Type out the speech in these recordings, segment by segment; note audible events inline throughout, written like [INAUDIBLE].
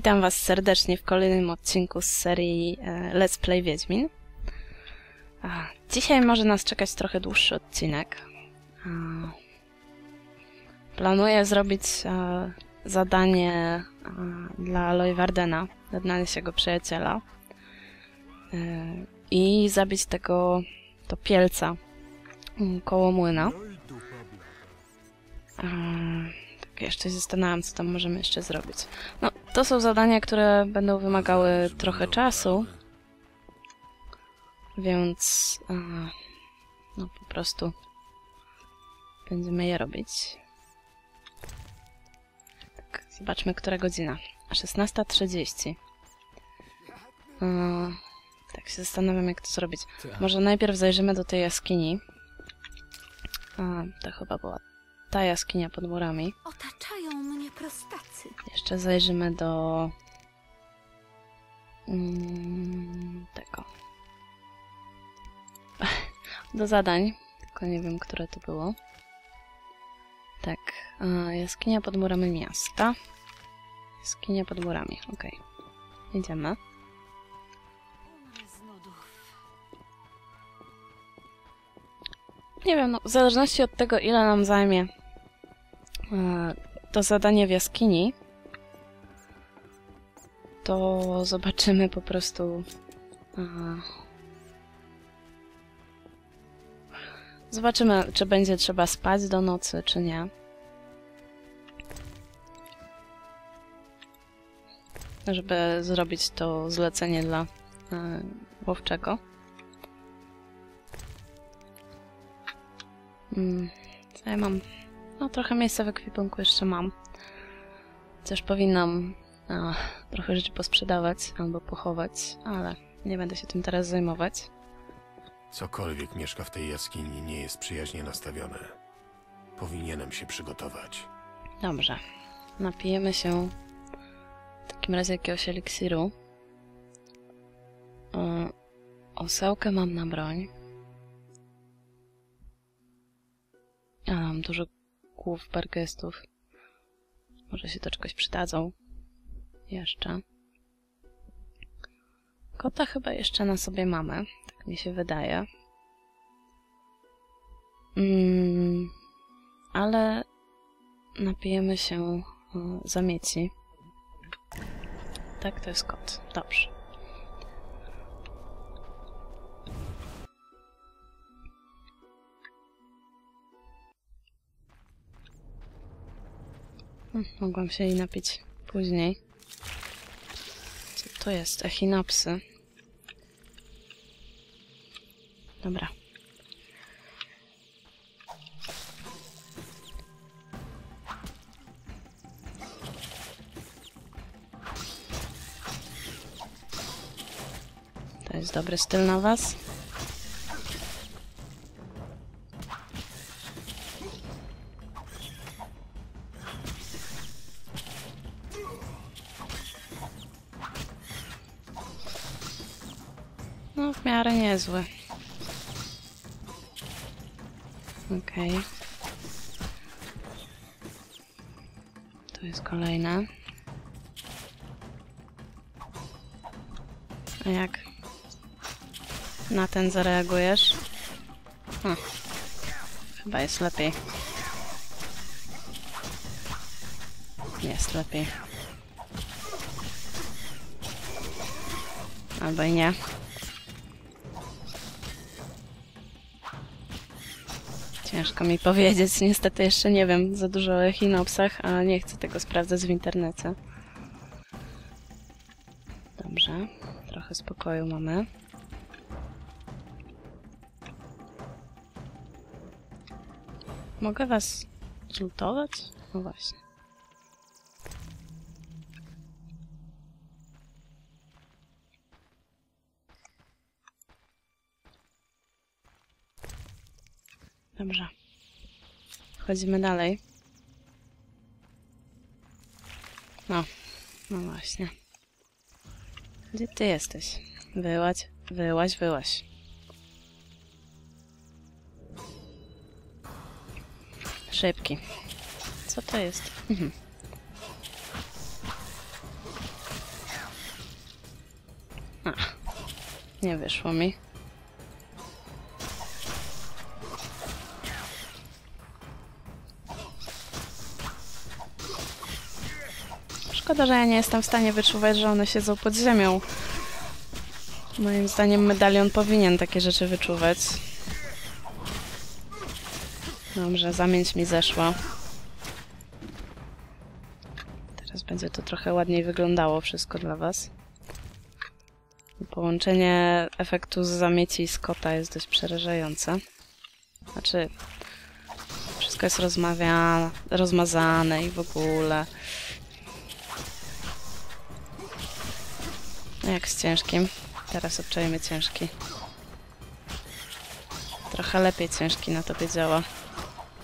Witam Was serdecznie w kolejnym odcinku z serii e, Let's Play Wiedźmin. Dzisiaj może nas czekać trochę dłuższy odcinek. Planuję zrobić e, zadanie e, dla Aloy Wardena, jego przyjaciela, i zabić tego topielca mm, koło młyna. Tak, jeszcze się zastanawiam, co tam możemy jeszcze zrobić. No, to są zadania, które będą wymagały trochę czasu, więc a, no po prostu będziemy je robić. Tak, zobaczmy, która godzina. 16.30. Tak się zastanawiam, jak to zrobić. Może najpierw zajrzymy do tej jaskini. A, to chyba była ta jaskinia pod murami. Mnie prostacy. Jeszcze zajrzymy do... Mm, tego. [LAUGHS] Do zadań. Tylko nie wiem, które to było. Tak. Jaskinia pod murami miasta. Jaskinia pod murami. Okay. Idziemy. Nie wiem, no, w zależności od tego, ile nam zajmie e, to zadanie w jaskini, to zobaczymy po prostu. Zobaczymy, czy będzie trzeba spać do nocy, czy nie. Żeby zrobić to zlecenie dla e, łowczego. Mm, co ja mam? No, trochę miejsca w ekwipunku jeszcze mam. Chociaż powinnam a, trochę rzeczy posprzedawać albo pochować, ale nie będę się tym teraz zajmować. Cokolwiek mieszka w tej jaskini nie jest przyjaźnie nastawione. Powinienem się przygotować. Dobrze. Napijemy się w takim razie jakiegoś eliksiru. O, osełkę mam na broń. A mam dużo głów bergestów. Może się to czegoś przydadzą. Jeszcze. Kota chyba jeszcze na sobie mamy. Tak mi się wydaje. Mm, ale napijemy się o, zamieci. Tak, to jest kot. Dobrze. Hm, Mogłam się jej napić później. To jest? Echinopsy. Dobra. To jest dobry styl na was. Niezły. Okej. Tu jest kolejne. A jak na ten zareagujesz? Hm. Chyba jest lepiej. Jest lepiej. Albo i nie. Ciężko mi powiedzieć, niestety jeszcze nie wiem za dużo o echinopsach, a nie chcę tego sprawdzać w internecie. Dobrze, trochę spokoju mamy. Mogę was zlutować? No właśnie. Chodzimy dalej. No, no właśnie. Gdzie ty jesteś? Wyłaź, wyłaź, wyłaź. Szybki. Co to jest? Mhm. Nie wyszło mi. Szkoda, że ja nie jestem w stanie wyczuwać, że one siedzą pod ziemią. Moim zdaniem medalion powinien takie rzeczy wyczuwać. Dobrze, zamięć mi zeszła. Teraz będzie to trochę ładniej wyglądało wszystko dla was. Połączenie efektu z zamieci i z kota jest dość przerażające. Znaczy, wszystko jest rozmawia, rozmazane i w ogóle. Jak z ciężkim? Teraz obczajmy ciężki. Trochę lepiej ciężki na tobie działa.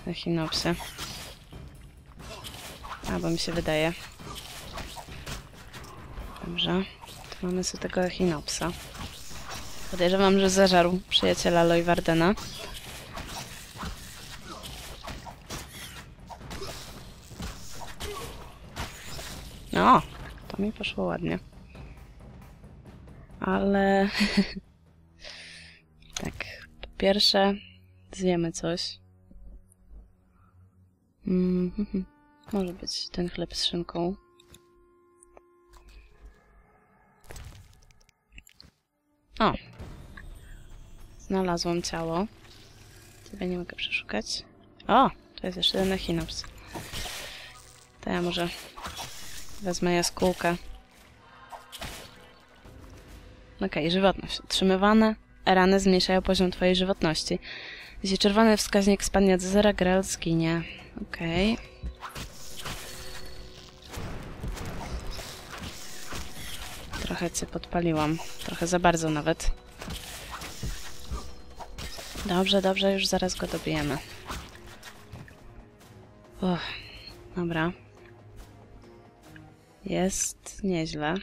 Na Chinopsie. Albo mi się wydaje. Dobrze. Tu mamy sobie tego Echinopsa. Podejrzewam, że zażarł przyjaciela Loywardena. O, to mi poszło ładnie. Ale... [LAUGHS] tak, po pierwsze zjemy coś. Mm, mhm. Może być ten chleb z szynką. O! Znalazłam ciało. Ciebie nie mogę przeszukać. O! To jest jeszcze jeden echinops. To ja może wezmę jaskółkę. Okej, żywotność. Utrzymywane rany zmniejszają poziom twojej żywotności. Jeśli czerwony wskaźnik spadnie do zera, Grel zginie. Okej. Trochę cię podpaliłam. Trochę za bardzo nawet. Dobrze, dobrze, już zaraz go dobijemy. Uch, dobra. Jest nieźle.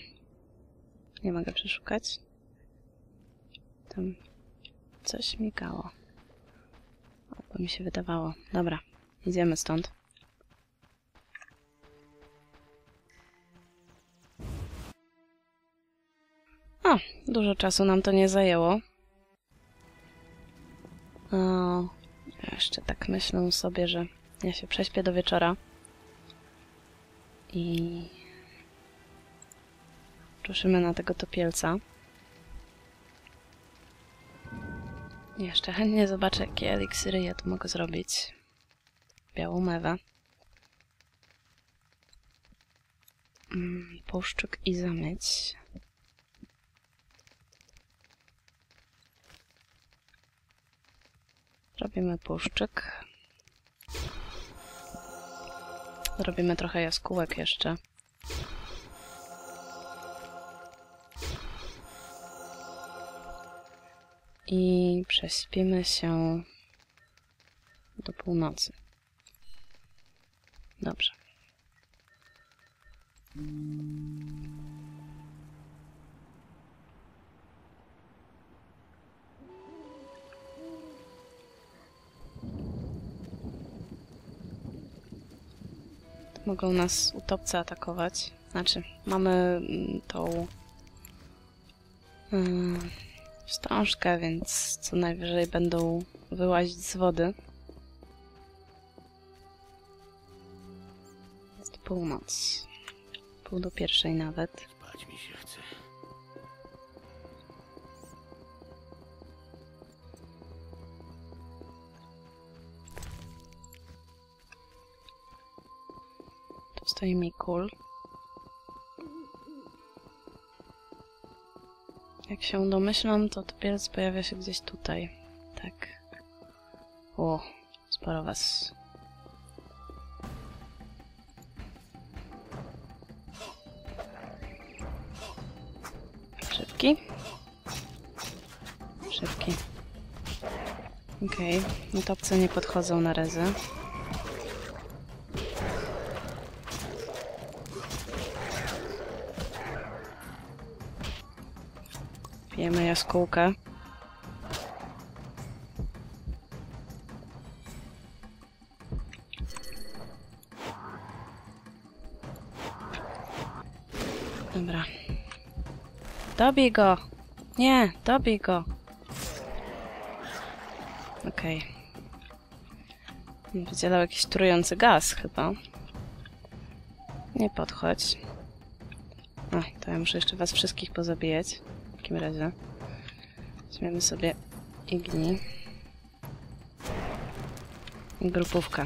Nie mogę przeszukać. Tam coś mikało. Albo mi się wydawało. Dobra, idziemy stąd. O, dużo czasu nam to nie zajęło. O, jeszcze tak myślę sobie, że ja się prześpię do wieczora. I ruszymy na tego topielca. Jeszcze chętnie zobaczę, jakie eliksiry ja tu mogę zrobić. Białą mewę. Mm, Puszczyk i zamyć. Robimy puszczyk. Zrobimy trochę jaskółek jeszcze. I prześpimy się do północy. Dobrze. Mogą nas utopcy atakować. Znaczy, mamy mm, tą mm, wstążkę, więc co najwyżej będą wyłazić z wody. Jest północ. Pół do pierwszej nawet. Spać mi się chce. Tu stoi Mikul. Jak się domyślam, to topielec pojawia się gdzieś tutaj. Tak. O, sporo was. Szybki? Szybki. Okej, okay. topce nie podchodzą na rezę. Pijemy jaskółkę. Dobra. Dobij go! Nie, dobij go. Okej. Wydzielał jakiś trujący gaz chyba. Nie podchodź. Ach, to ja muszę jeszcze was wszystkich pozabijać. Takim razie. Weźmiemy sobie igni. I grupówkę.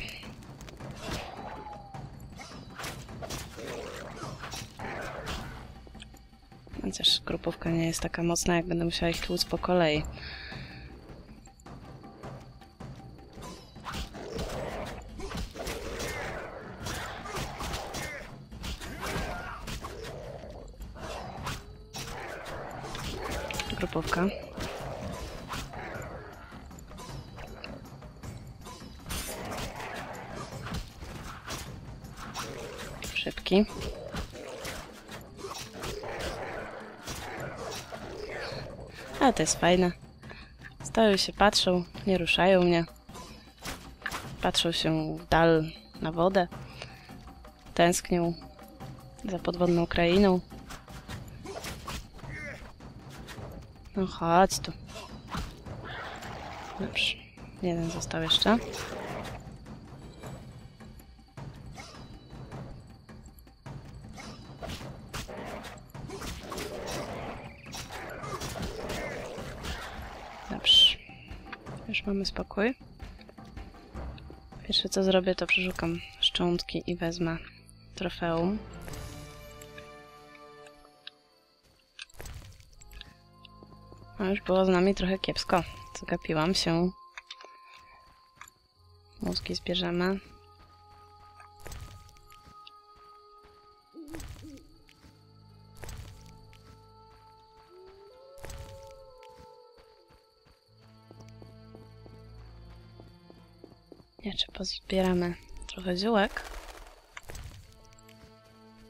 Chociaż grupówka nie jest taka mocna, jak będę musiała ich tłuc po kolei. Szybki. Ale to jest fajne. Stoją się, patrzą, nie ruszają mnie. Patrzą się w dal na wodę. Tęsknią za podwodną krainą. No chodź tu. Dobrze. Jeden został jeszcze. Spokój. Pierwsze co zrobię, to przeszukam szczątki i wezmę trofeum. A już było z nami trochę kiepsko. Zagapiłam się. Mózgi zbierzemy. Pozbieramy trochę ziółek.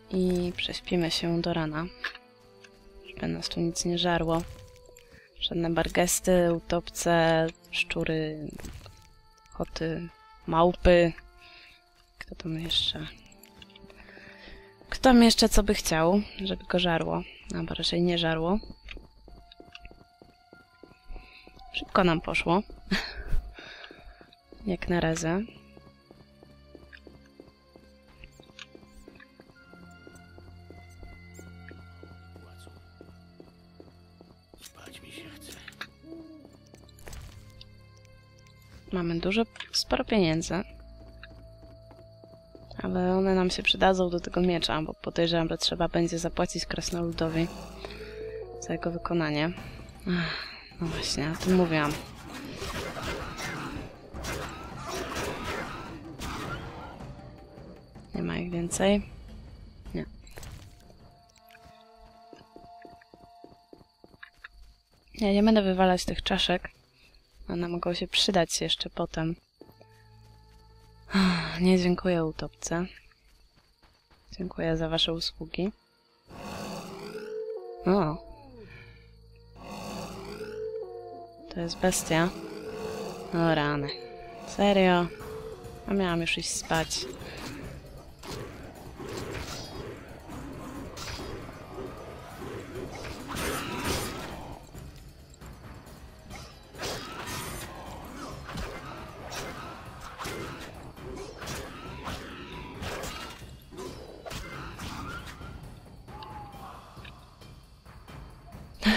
I prześpimy się do rana. Żeby nas tu nic nie żarło. Żadne bargesty, utopce, szczury, koty, małpy. Kto tam jeszcze? Kto tam jeszcze co by chciał, żeby go żarło? Albo raczej nie żarło. Szybko nam poszło. Jak na razie. Mamy dużo, sporo pieniędzy. Ale one nam się przydadzą do tego miecza, bo podejrzewam, że trzeba będzie zapłacić krasnoludowi za jego wykonanie. Ach, no właśnie, o tym mówiłam. Nie ma ich więcej. Nie. Ja nie będę wywalać tych czaszek. One mogą się przydać jeszcze potem. Nie dziękuję utopce. Dziękuję za wasze usługi. O. To jest bestia. O rany. Serio? A miałam już iść spać.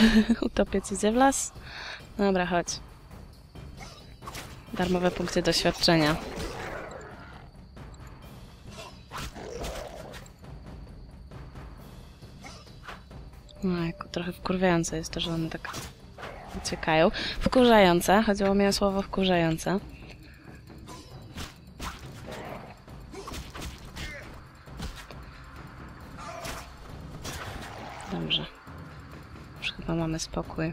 [LAUGHS] Utopiec idzie w las? Dobra, chodź. Darmowe punkty doświadczenia. No, jako trochę wkurwiające jest to, że one tak uciekają. Wkurzające. Chodziło mi o słowo wkurzające. Spokój.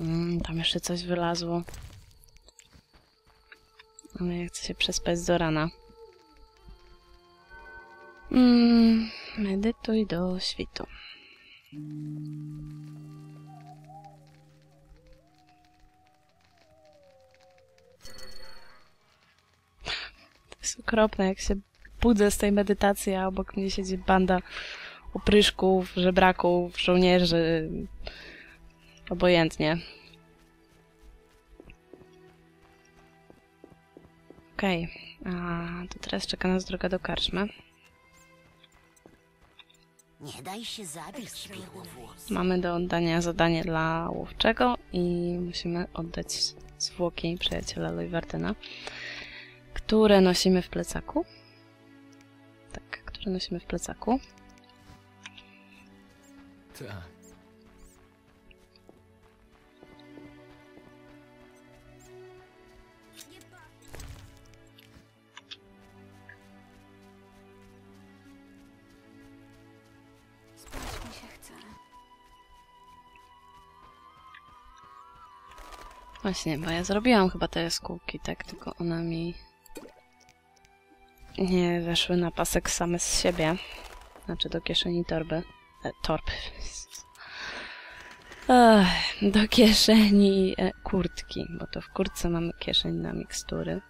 Mm, tam jeszcze coś wylazło. Ale ja chcę się przespać do rana. Mm, medytuj do świtu. Jest okropne, jak się budzę z tej medytacji, a obok mnie siedzi banda opryszków, żebraków, żołnierzy. Obojętnie. Okej, a to teraz czeka nas droga do karczmy. Nie daj się zabić. Mamy do oddania zadanie dla łowczego i musimy oddać zwłoki przyjaciela Lojwartena, które nosimy w plecaku. Tak, które nosimy w plecaku. Tak. Właśnie, bo ja zrobiłam chyba te jaskółki, tak? Tylko one mi nie weszły na pasek same z siebie. Znaczy do kieszeni torby. E, torby. Ech, do kieszeni e, kurtki, bo to w kurtce mamy kieszeń na mikstury.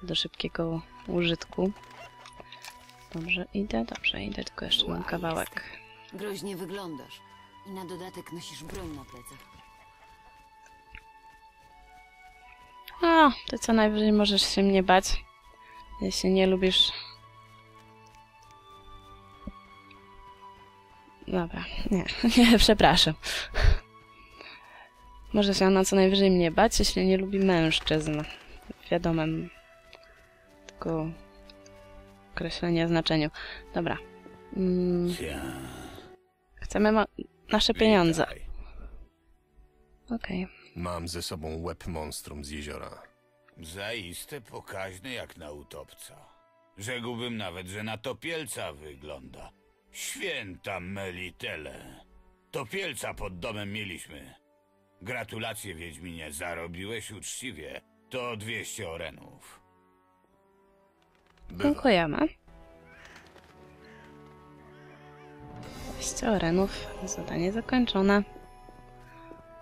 To do szybkiego użytku. Dobrze, idę, dobrze, idę, tylko jeszcze mam kawałek. Groźnie wyglądasz. I na dodatek nosisz broń na plecach. A, to co najwyżej możesz się mnie bać. Jeśli nie lubisz. Dobra, nie, [LAUGHS] nie, przepraszam. Może się ona co najwyżej mnie bać, jeśli nie lubi mężczyzn. Wiadomym tylko określenie znaczeniu. Dobra. Mm, chcemy nasze pieniądze. Okej. Mam ze sobą łeb monstrum z jeziora. Zaiste pokaźny jak na utopca. Rzekłbym nawet, że na topielca wygląda. Święta Melitele. Topielca pod domem mieliśmy. Gratulacje, Wiedźminie, zarobiłeś uczciwie. To 200 orenów. Bywa. Dziękujemy. 200 orenów. Zadanie zakończone.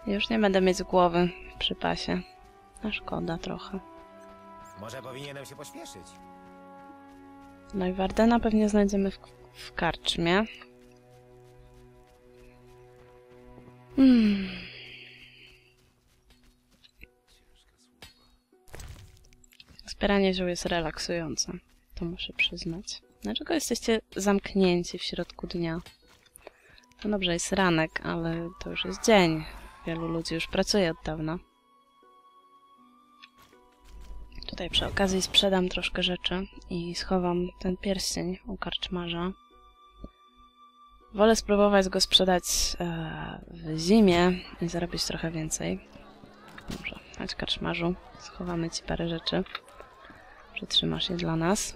Już nie będę mieć głowy przy pasie. A szkoda trochę. Może powinienem się pośpieszyć. No i Wardena pewnie znajdziemy w, w karczmie. Hmm. Zbieranie ziół jest relaksujące. To muszę przyznać. Dlaczego jesteście zamknięci w środku dnia? No dobrze, jest ranek, ale to już jest dzień. Wielu ludzi już pracuje od dawna. Tutaj przy okazji sprzedam troszkę rzeczy i schowam ten pierścień u karczmarza. Wolę spróbować go sprzedać e, w zimie i zarobić trochę więcej. Dobrze, chodź karczmarzu, schowamy ci parę rzeczy. Przetrzymasz je dla nas.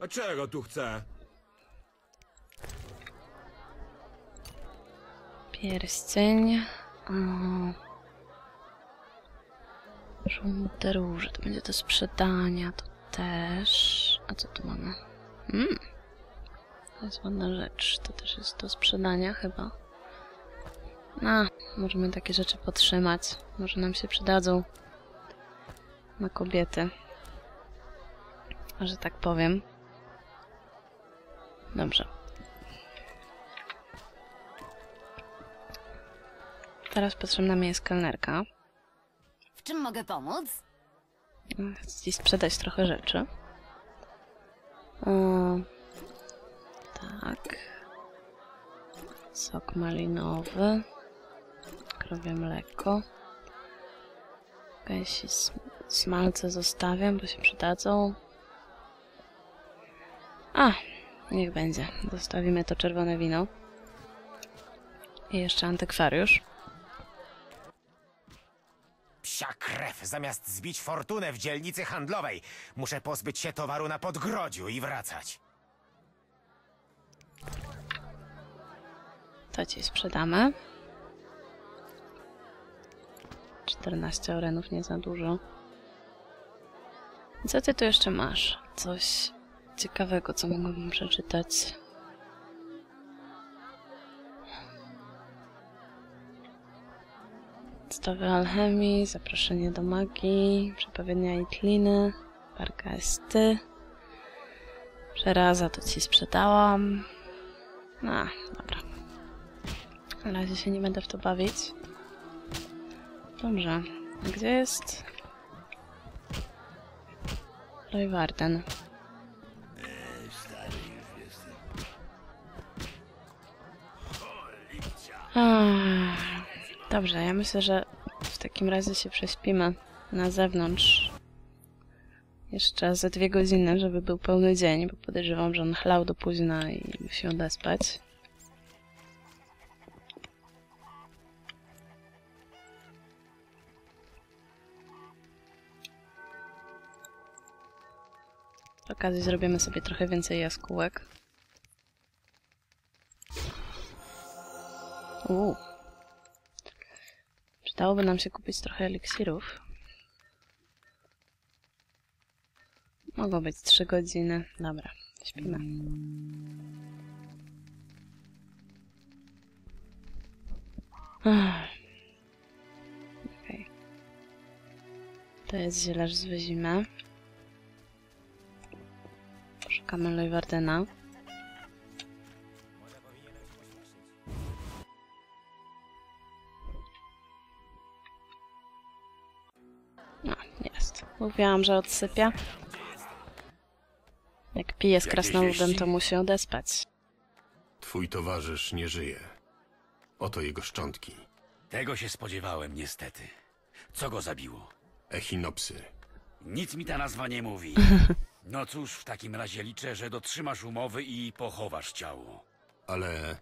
A czego tu chce? Pierścień. O. Żółte róże, to będzie do sprzedania, to też. A co tu mamy? Mm. To jest ładna rzecz, to też jest do sprzedania chyba. A, możemy takie rzeczy potrzymać. Może nam się przydadzą na kobiety. Że tak powiem. Dobrze. Teraz potrzebna mi jest kelnerka. W czym mogę pomóc? Chcę sprzedać trochę rzeczy. O, tak. Sok malinowy. Krowie mleko. Jakieś sm- smalce zostawiam, bo się przydadzą. A, niech będzie. Zostawimy to czerwone wino. I jeszcze antykwariusz. Psia krew, zamiast zbić fortunę w dzielnicy handlowej, muszę pozbyć się towaru na podgrodziu i wracać. To ci sprzedamy. 14 orenów, nie za dużo. Co ty tu jeszcze masz? Coś ciekawego, co mogłabym przeczytać. Podstawy alchemii, zaproszenie do magii, przepowiednia Itliny, parka Esty. Przeraza to ci sprzedałam. A, dobra. Na razie się nie będę w to bawić. Dobrze. Gdzie jest... Leuwarden? Ah, Dobrze, ja myślę, że w takim razie się prześpimy na zewnątrz. Jeszcze ze dwie godziny, żeby był pełny dzień, bo podejrzewam, że on chlał do późna i musi odespać. Przy okazji zrobimy sobie trochę więcej jaskółek. Uuu. Przydałoby nam się kupić trochę eliksirów. Mogą być trzy godziny. Dobra, śpimy. Okej. To jest zielarz z wyzimy. Szukamy Leuwardena. Mówiłam, że odsypia. Jak pije z krasnoludem, to musi odespać. Twój towarzysz nie żyje. Oto jego szczątki. Tego się spodziewałem, niestety. Co go zabiło? Echinopsy. Nic mi ta nazwa nie mówi. [LAUGHS] No cóż, w takim razie liczę, że dotrzymasz umowy i pochowasz ciało. Ale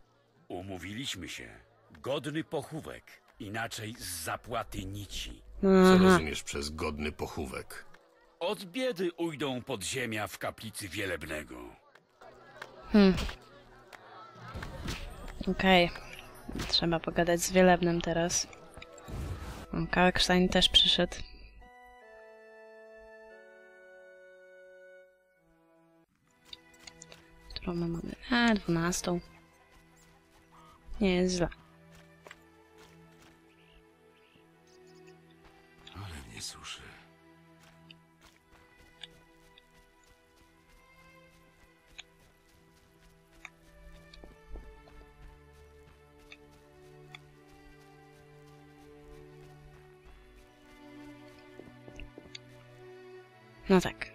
Umówiliśmy się. Godny pochówek. Inaczej z zapłaty nici. co rozumiesz przez godny pochówek? Od biedy ujdą pod ziemia w kaplicy wielebnego. Okej. Trzeba pogadać z Wielebnym teraz. O, Kalkstein też przyszedł. Którą my mamy? A, dwunastą. Nie jest źle. Suszy. No tak.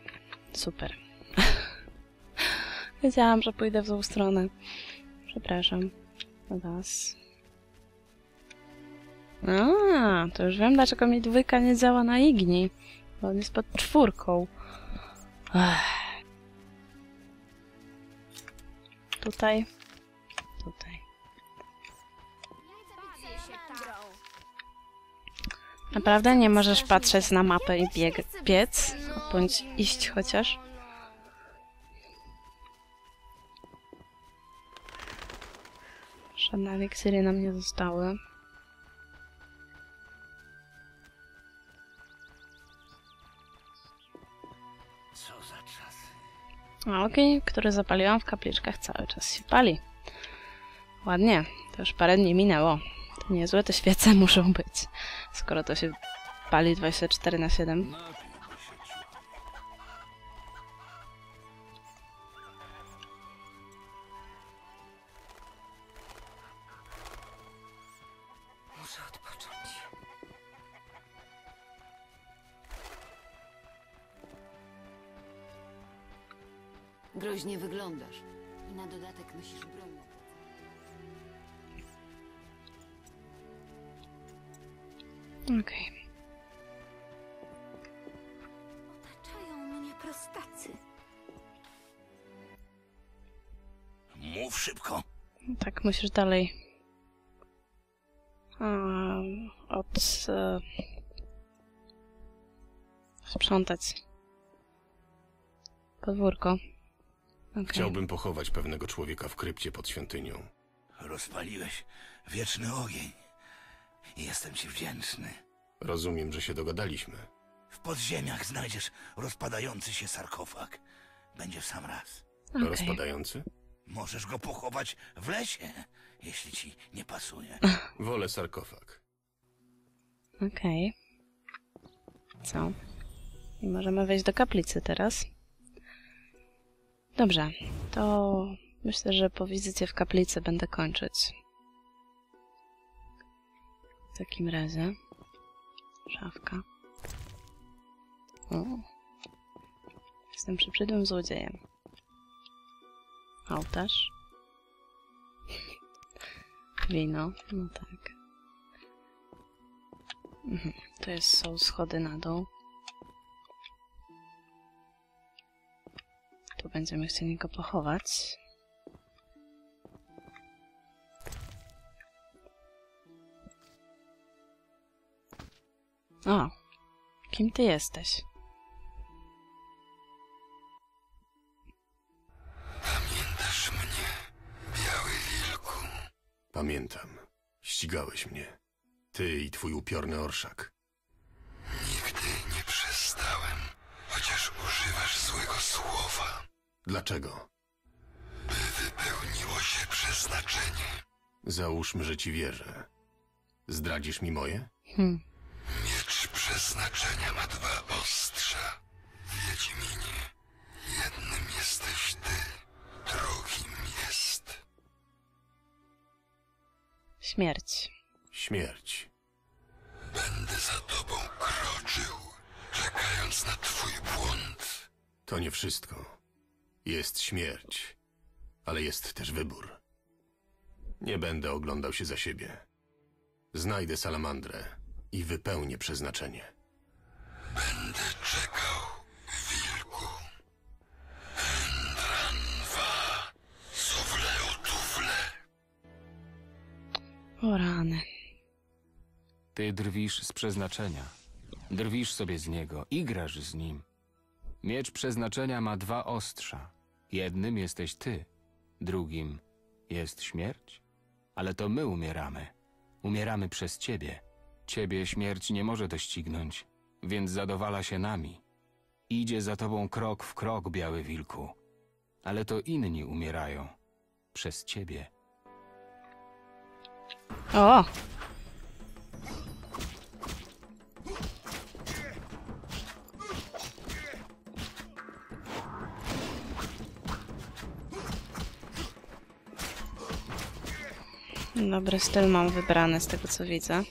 Super. [LAUGHS] Wiedziałam, że pójdę w złą stronę. Przepraszam. Was. A, to już wiem, dlaczego mi dwójka nie działa na Igni. Bo on jest pod czwórką. Ech. Tutaj. Tutaj. Naprawdę nie możesz patrzeć na mapę i bieg biec? Bądź iść chociaż? Żadne eliksiry nam nie zostały. A ogień, który zapaliłam w kapliczkach cały czas się pali. Ładnie, to już parę dni minęło. To niezłe te świece [LAUGHS] muszą być, skoro to się pali 24 na 7. Groźnie wyglądasz. I na dodatek nosisz broń. Okej. Otaczają mnie prostacy. Mów szybko. Tak, musisz dalej. Um, od. E, sprzątać. Podwórko. Okej. Chciałbym pochować pewnego człowieka w krypcie pod świątynią. Rozpaliłeś wieczny ogień. I Jestem ci wdzięczny. Rozumiem, że się dogadaliśmy. W podziemiach znajdziesz rozpadający się sarkofag. Będzie w sam raz. Okej. Rozpadający? Możesz go pochować w lesie, jeśli ci nie pasuje. [LAUGHS] Wolę sarkofag. Okej. Co? I możemy wejść do kaplicy teraz. Dobrze, to myślę, że po wizycie w kaplicy będę kończyć. W takim razie. Szafka. O. Jestem przybrzydłym złodziejem. Ołtarz. Wino, no tak. Mhm. To jest, są schody na dół. Tu będziemy chcieli go pochować. O, kim ty jesteś? Pamiętasz mnie, Biały Wilku? Pamiętam. Ścigałeś mnie. Ty i twój upiorny orszak. Nigdy nie przestałem, chociaż używasz złego słowa, Dlaczego? by wypełniło się przeznaczenie. Załóżmy, że ci wierzę. Zdradzisz mi moje? Hm, Miecz przeznaczenia ma dwa ostrza. Wiedźminie, jednym jesteś ty, drugim jest śmierć. Śmierć. Będę za tobą kroczył, czekając na twój błąd. To nie wszystko. Jest śmierć, ale jest też wybór. Nie będę oglądał się za siebie. Znajdę salamandrę i wypełnię przeznaczenie. Będę czekał, wilku. Endranwa, suwle tufle. O rany. Ty drwisz z przeznaczenia. Drwisz sobie z niego, igrasz z nim. Miecz przeznaczenia ma dwa ostrza. Jednym jesteś ty, drugim jest śmierć. Ale to my umieramy. Umieramy przez ciebie. Ciebie śmierć nie może doścignąć, więc zadowala się nami. Idzie za tobą krok w krok, biały wilku. Ale to inni umierają. Przez ciebie. O! Dobry styl mam wybrany z tego co widzę.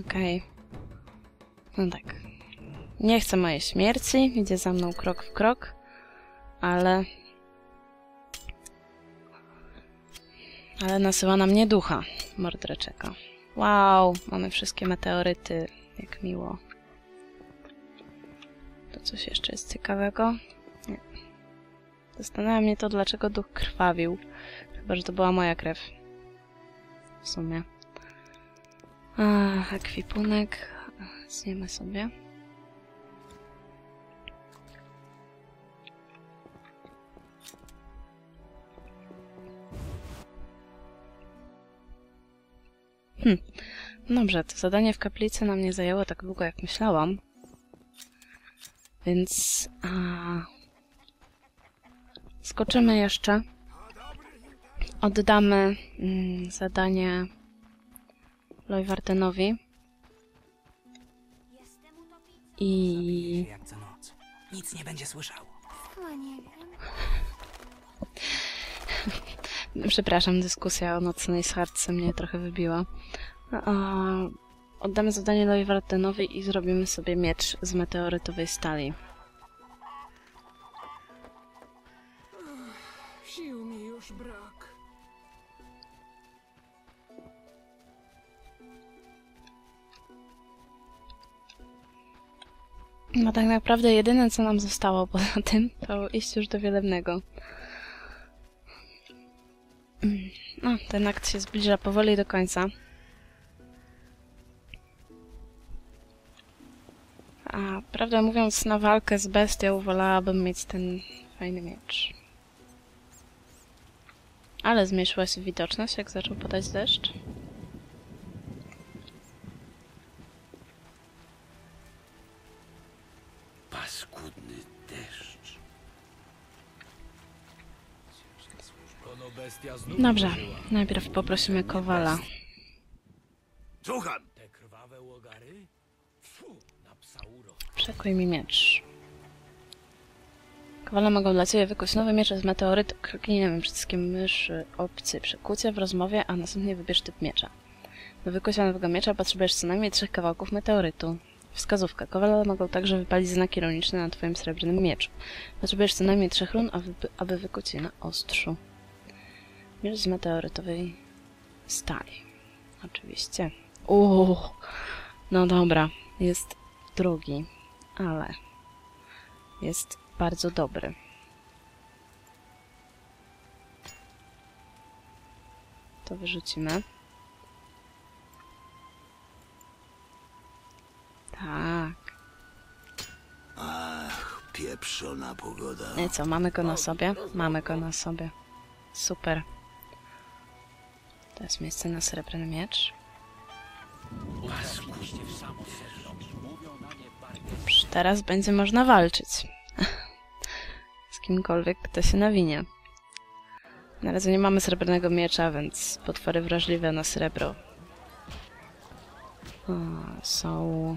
Okej. No tak. Nie chcę mojej śmierci, idzie za mną krok w krok, ale... Ale nasyła na mnie ducha mordreczego. Wow, mamy wszystkie meteoryty, jak miło. To coś jeszcze jest ciekawego? Zastanawia mnie to, dlaczego duch krwawił. Chyba, że to była moja krew. W sumie. A, ekwipunek. Zjemy sobie. Hm. Dobrze, to zadanie w kaplicy nam nie zajęło tak długo, jak myślałam. Więc... A... Skoczymy jeszcze. Oddamy mm, zadanie Lojwardenowi. I... jak co noc. Nic nie będzie słyszał. Przepraszam, dyskusja o nocnej schardce mnie trochę wybiła. A, oddamy zadanie Lojwardenowi i zrobimy sobie miecz z meteorytowej stali. Już brak. No tak naprawdę jedyne, co nam zostało poza tym, to iść już do Wielebnego. No, ten akt się zbliża powoli do końca. A prawdę mówiąc, na walkę z bestią wolałabym mieć ten fajny miecz. Ale zmniejszyła się widoczność, jak zaczął padać deszcz. Paskudny deszcz. Dobrze, najpierw poprosimy Kowala. Słucham. Przekuj mi miecz. Kowale mogą dla ciebie wykuć nowy miecz z meteorytu. Kliknij lewym przyciskiem myszy opcję przekucie w rozmowie, a następnie wybierz typ miecza. Do wykucia nowego miecza potrzebujesz co najmniej trzech kawałków meteorytu. Wskazówka. Kowale mogą także wypalić znaki ironiczne na twoim srebrnym mieczu. Potrzebujesz co najmniej trzech run, aby, aby wykuć je na ostrzu. Miecz z meteorytowej stali. Oczywiście. Uuu, no dobra. Jest drugi, ale jest bardzo dobry. To wyrzucimy. Tak. Ach, pieprzona pogoda. I co, mamy go na sobie? Mamy go na sobie. Super. To jest miejsce na srebrny miecz. Już Teraz będzie można walczyć. Kimkolwiek, kto się nawinie. Na razie nie mamy srebrnego miecza, więc potwory wrażliwe na srebro o, są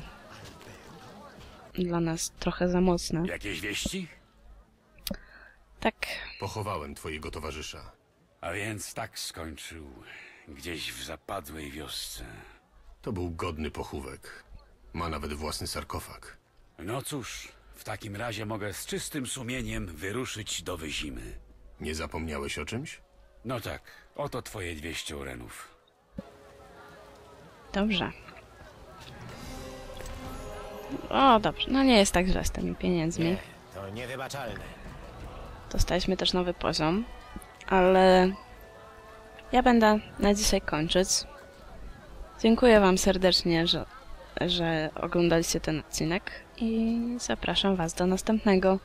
dla nas trochę za mocne. Jakieś wieści? Tak, Pochowałem twojego towarzysza. A więc tak skończył. Gdzieś w zapadłej wiosce. To był godny pochówek. Ma nawet własny sarkofag. No cóż, w takim razie mogę z czystym sumieniem wyruszyć do Wyzimy. Nie zapomniałeś o czymś? No tak, oto twoje 200 urenów. dobrze. O, dobrze. No nie jest tak źle z tymi pieniędzmi. To niewybaczalne. Dostaliśmy też nowy poziom, ale ja będę na dzisiaj kończyć. Dziękuję Wam serdecznie, że, że oglądaliście ten odcinek i zapraszam Was do następnego.